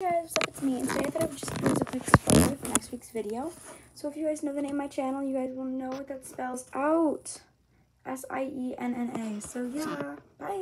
Hey guys, what's up? It's me, and today I thought I would just do a quick spoiler for next week's video. So if you guys know the name of my channel, you guys will know what that spells out. S-I-E-N-N-A. So yeah, bye.